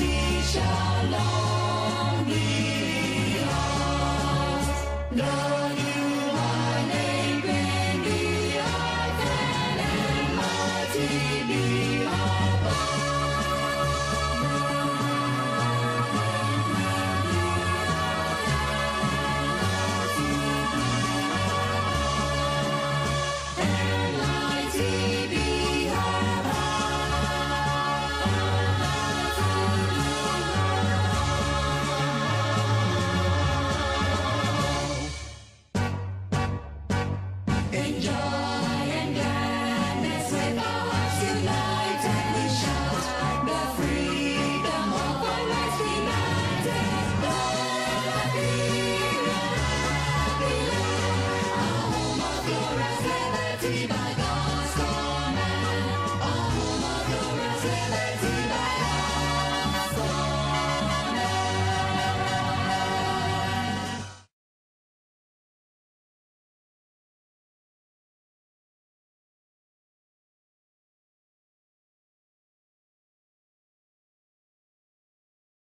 Shalom. Enjoy.